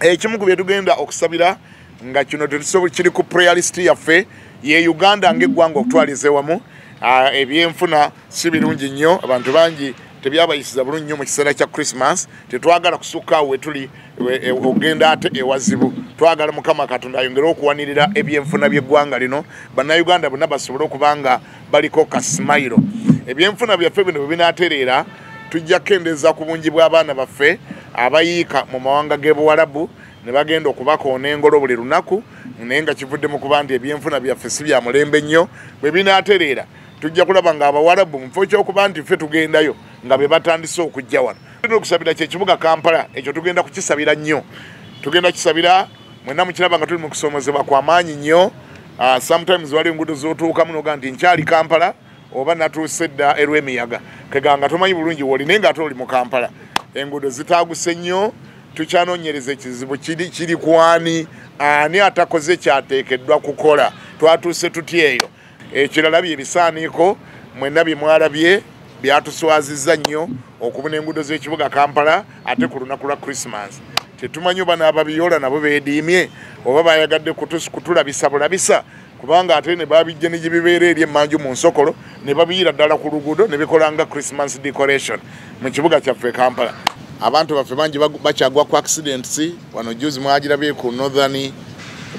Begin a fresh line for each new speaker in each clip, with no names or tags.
ekimu ku byetugenda okusabira nga kino kiri ku prayalist yaffe ye uganda ngaeggwanga okutwaliza ewamu. Ebyenfuna si birungi nnyo abantu bangi tebyabayisiza bulungi nnyo mu kiseera kya christmas. Tetwagala kusukkaawo wetuli e, ogenda ate ewazibu. Twagala mukama katonda ayongere okuwanirira ebyenfuna by'eggwanga lino. Bannayuganda bonna basobole okuba nga baliko kasimayiro ebyenfuna byaffe bino bwe binaatereera tujja kukendeeza ku bungi bw'abaana baffe abayiika mu mawanga g'ebuwalabu ne bagenda okubakoona engolo buli lunaku naye nga kivudde mu kuba nti ebyenfuna byaffe si bya mulembe nnyo bwe binaatereera tujja kulaba nga abawalabu mu kifo kyokuba nti ffe tugendayo nga be batandise okujja wano. Okusabira kyekibuga kampala ekyo tugenda kukisabira nnyo. Tugenda kisabira mwena mukiraba nga tuli mu kusomozebwa kwamaanyi nnyo. Uh, sometimes wali enguudo zotuukamu noga nti nkyali kampala? oba natuuse dda erw'emiyaga. Keganga tomanyi bulungi wooli naye nga ate oli mu kampala enguudo zitaguse nnyo tukyanoonyereza ekizibu kiri kiri kwani ani atakoze kyateekeddwa kukola? Twatuuse tutya eyo? Ekirala bye bisaaniiko mwenna bye mwalabye byatuswazizza nnyo okubuna enguudo z'ekibuga kampala ate ku lunaku lwa krisimansi tetumanyi oba n'ababiyoola nabo beediimye oba bayagadde kutulabisa bulabisa kubanga ate ne babijja ne gyebibeera eri emmanju mu nsokolo ne babiyira ddala ku luguudo ne bikola nga christmas decoration mu kibuga kyaffe kampala. Abantu baffe bangi bakyagwa ku accidents wano juzi mwagirabye ku northern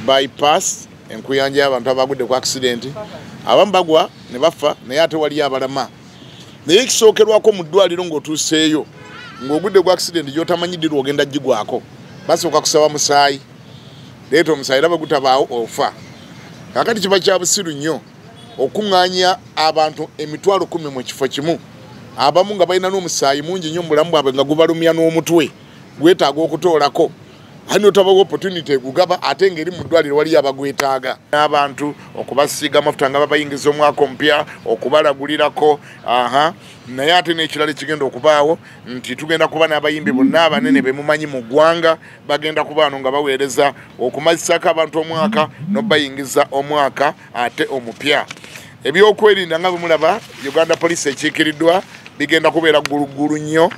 bypass enkuyanja y'abantu abagudde ku accident. Abamu bagwa ne bafa naye ate waliyo abalama. Naye ekisookerwako mu ddwaliro ng'otuuseeyo ng'ogudde ku accident gyotamanyidirwa ogenda gigwako basooka kusaba musaayi. Leeta omusaayi raba gutabaawo ofa kakati kiba kya busiru nnyo okuŋŋaanya abantu emitwalo kumi mu kifo kimu. Abamu nga balina n'omusaayi mungi nnyo mu bulamu bwabwe nga gubalumya n'omutwe gwetaaga okutoolako ani otabawo opportunity egugaba ate ngaeri mu ddwaliro waliyo abagwetaaga. N'abantu okubasiiga amafuta nga babayingiza omwaka omupya okubalagulirako aha. Naye ate n'ekirala ekigenda okubaawo nti tugenda kuba n'abayimbi bonna abanene bemumanyi mu ggwanga bagenda kubaano nga baweereza okumazisako abantu omwaka n'obayingiza omwaka ate omupya. Ebyokwerinda nga bwemulaba uganda police ekiikiriddwa bigenda kubeera gguluggulu nnyo